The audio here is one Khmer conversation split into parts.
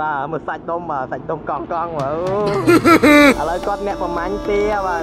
បាទមើលសាច់ដុំបាទសាច់ដុំកង់កង់បាទអូឥឡូវគាត់អ្នកប្រមាញ់ទាបាទ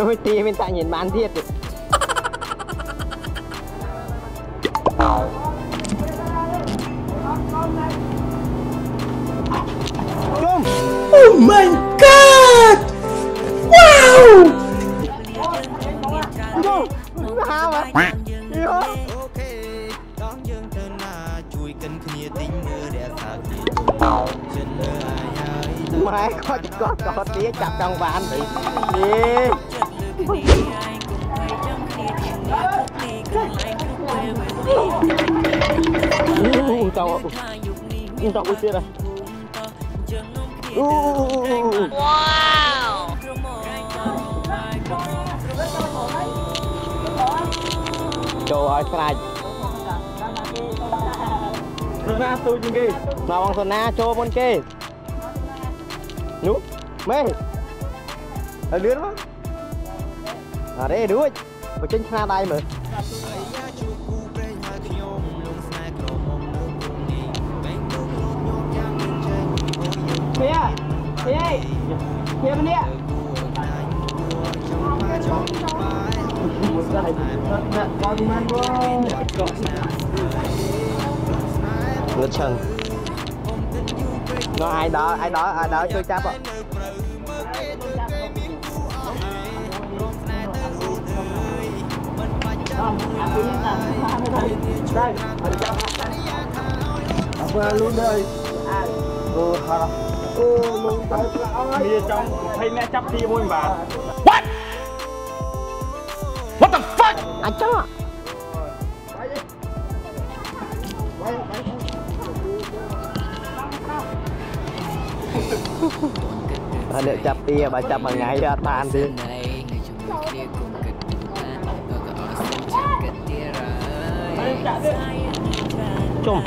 អូយទីមានតាញៀនបានទៀតជុំ Oh my god! Wow! ជុំហាវហ៎យោអូខេដល់យើងទៅណាជួយកិនគ្នាទិញមើលរក្សាគ្នាចិនលើអាយហើយ ម៉ែគាត់គាត់គាត់ទាចាប់ចង់បានទៅយេអូតោតោអ៊ុយទៀតអូចូលឲ្យស្រាច់សុណាទូជាងគេមកបងសុណាចូលមុនគេ នោះមេឲ្យលឿនមកអរេរួចបញ្ចេញឆ្នាដៃមើលអាយ៉ាជួបគូប្រេងហើយខ្ញុំលងស្នេហ៍ក្រមុំនៅព្រំនេះបែងទៅលោកញោមយ៉ាងមិនចេញអូយយើងភីអើភីអើភីម្នាក់គួរណាញ់គួរចង់មកចង់បាយមួយស្អីដាក់បងមិនបងកោះស្នាលឹកឆឹង នោះអាយដល់អាយដល់អាយដល់ជួយចាប់អ Apa lu đây? Ô, hả? Ô, mừng tay lão ơi. មានចង់20នាក់ចា អត់អ្នកចាប់ទីបើចាប់មួយថ្ងៃអត់បានទេជុំ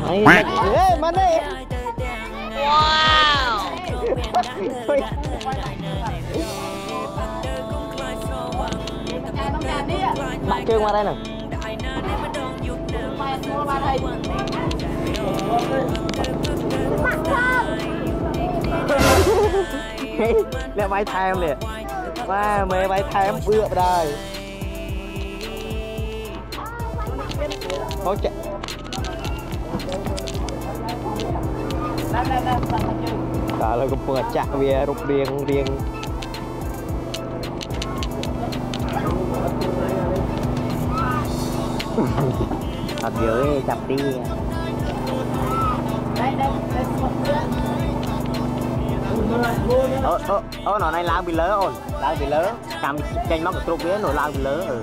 អីហេមកនេះវ៉ាវបាក់ជើងមក đây nè អ្នកវាយថែមនេះវ៉ាមេវាយថែមអឿបដែរហូចចាដល់ហើយកំពុងតែចាក់វារូបរាងរាងអត់យើទេចាប់ទី អូអូអូន này ឡើងពីលើអូនឡើងពីលើចាំចេញមកក៏គ្រប់វានោះឡើងពីលើអឺ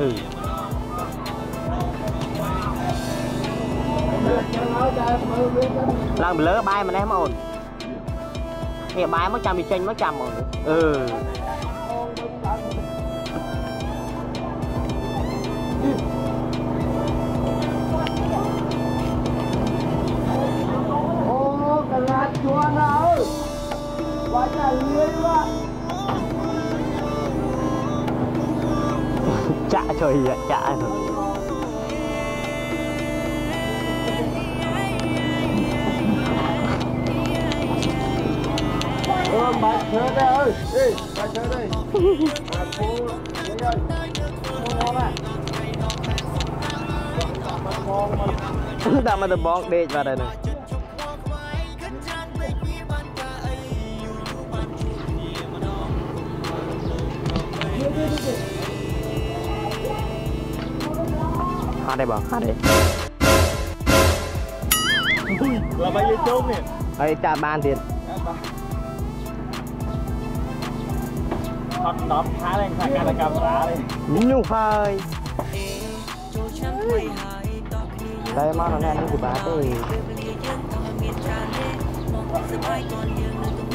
អឺឡើងពីលើបាយម្នេះមកអូននេះបាយមកចាំវាចេញមកចាំ Quá trả lưới quá. ចាក់ជួយចាក់ហ្នឹង Ơ, bà chờ đây ơi. Ê, bà chờ đây. À, cô, đây ơi. Cô ngon à. Ngon mà. ដាក់មកទៅបង អត់ទេបងអត់ទេឡាបាយយើងជុំនេះហើយចាប់បានទៀតអត់ដល់ខែឡើងថាកាមេរ៉ាទេនោះហើយតែមកនៅនេះពិបាកទេ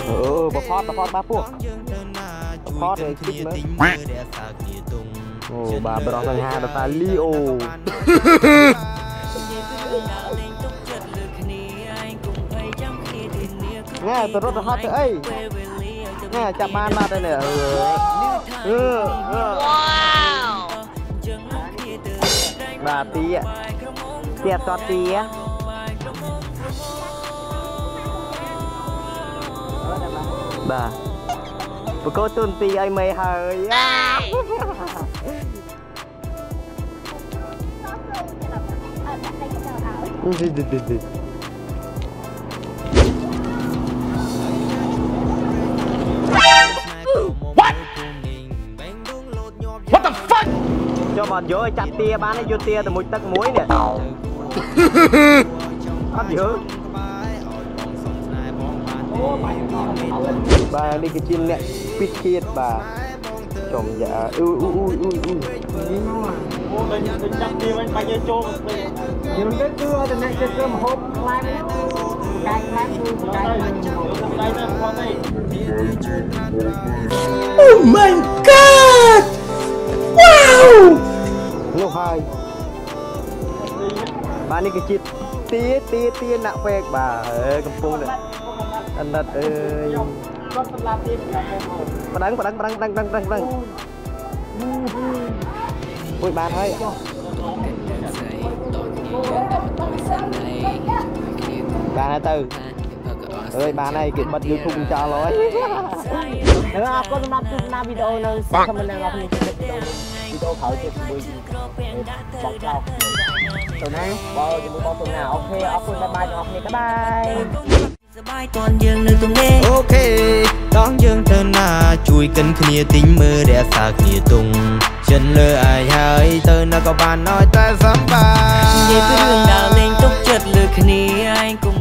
អូបផតបផតបាពួក ផតឲ្យគិតមើលអូបាទបរោះបញ្ហាដល់តាលីអូណែទៅរត់ទៅហត់ទៅអីណែចាប់បានបាត់ហើយនេះអឺអឺអឺបាទទីទៀតតទីបាទ បកោទុនទីឲ្យមេហើយយ៉ាឌីឌីឌីឌី What the fuck ចូលមកយកឲ្យចាត់ទាបានទេយកទាទៅមួយទឹកមួយនេះអត់យកបាទនេះគឺជាអ្នក ពិជាតិបាទចំយ៉ាអ៊ូអ៊ូអ៊ូអ៊ូអ៊ូអូដូចដូចចាប់ទីវិញបាច់យើងចូលទៅយើងទៅគឺឲ្យតែអ្នកចិត្តមហូបខ្លាំងកាយខ្លាំងគឺកាយដៃទៅគាត់ទេនោះហើយបាទនេះគឺជាទាទាទាណាក់ពេកបាទអើកំពុងតែអណិតអើយ គាត់សម្រាប់ទីប្រហែលប៉ណ្ដឹងប៉ណ្ដឹងប៉ណ្ដឹងប៉ណ្ដឹងប៉ណ្ដឹងប៉ណ្ដឹងអុយបានហើយបានហើយទៅអើយបានហើយគេបិទ YouTube ចោលហើយហើយអរគុណសម្រាប់ទស្សនាវីដេអូនៅសកម្មនឹងអរគុណវីដេអូវីដេអូក្រោយទៀតជាមួយបោកចោលទៅណាបើជាមួយបងទៅណាអូខេអរគុណបាយបាយទាំងអស់គ្នាបាយបាយ សបាយតន់យើងនៅទងនេះអូខេតង់យើងទៅណា ជួយកិនគ្នាទិញមើលរះសាគ្នាទុងចិនលើអាយហើយទៅណាក៏បានឲ្យតែសំបាននិយាយពីរឿងដើរលេងទុកចិត្តលើគ្នាឯងគុំ